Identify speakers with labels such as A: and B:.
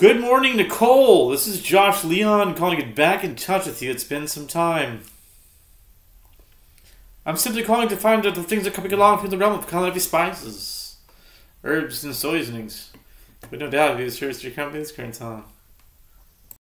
A: Good morning, Nicole. This is Josh Leon calling to get back in touch with you. It's been some time. I'm simply calling to find out the things that are coming along from the realm of culinary spices, herbs, and seasonings. But no doubt, these to your company's current time.